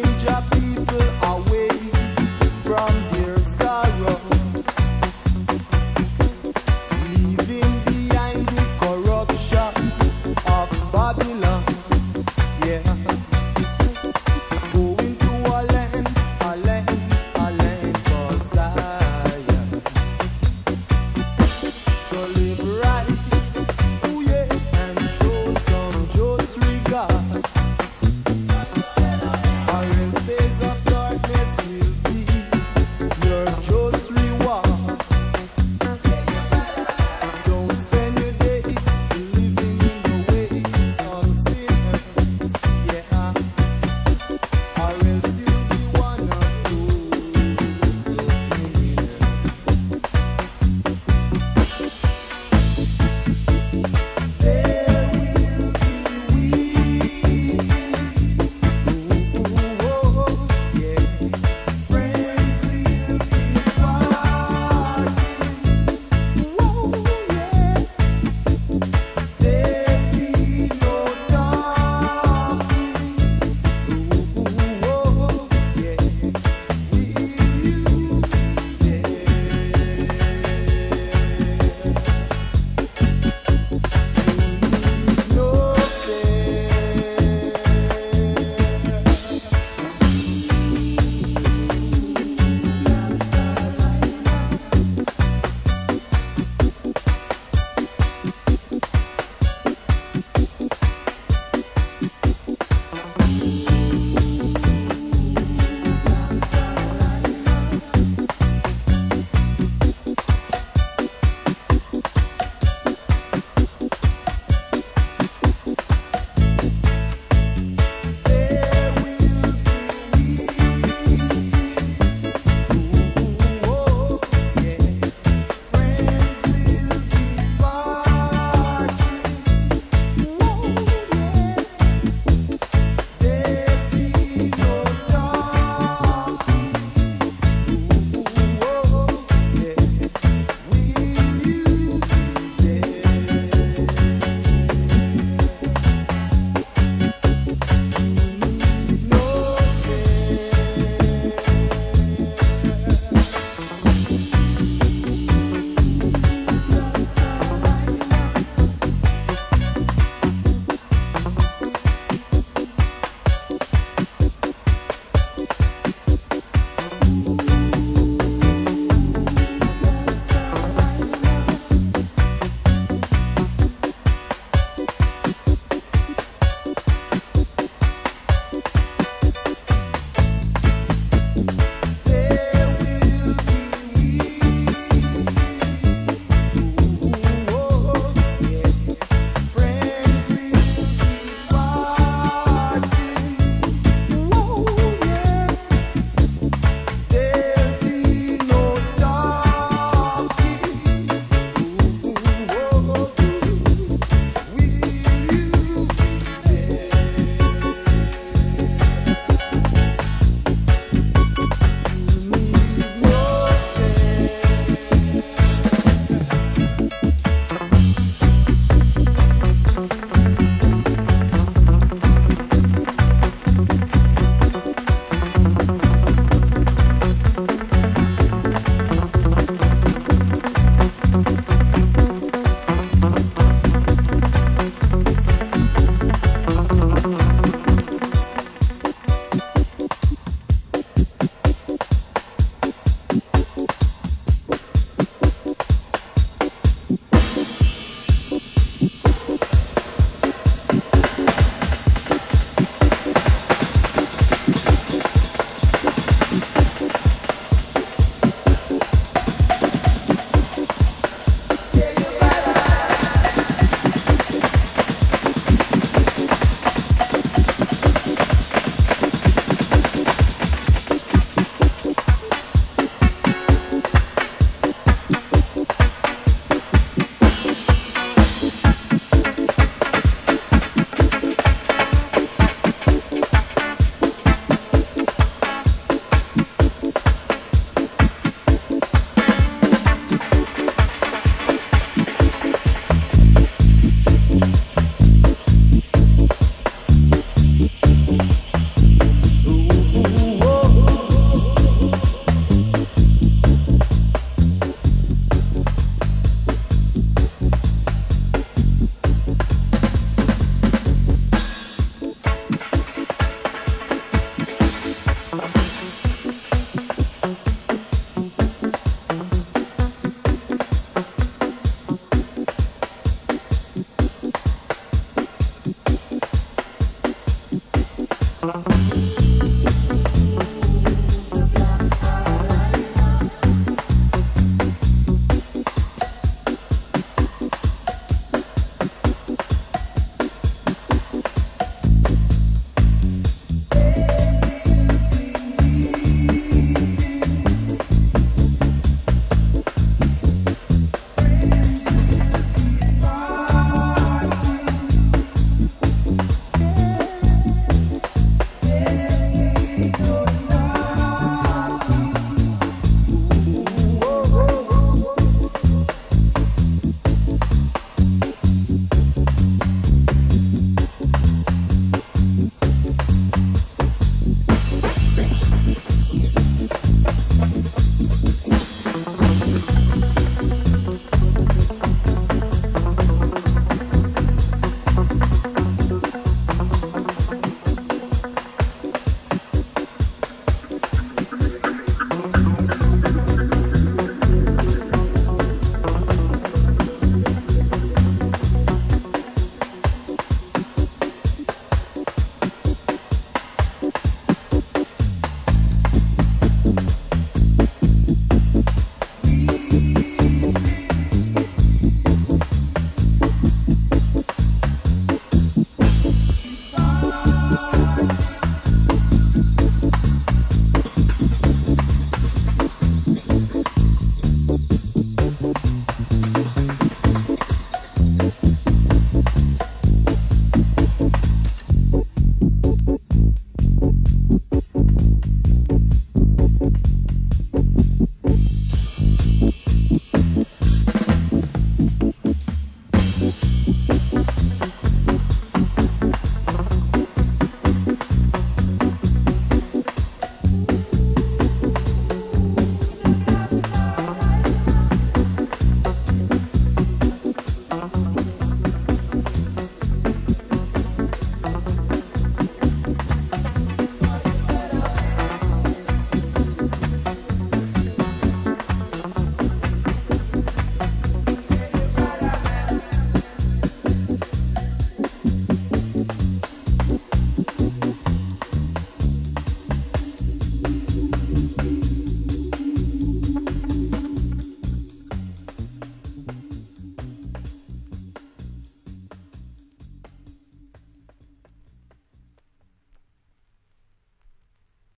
ninja people are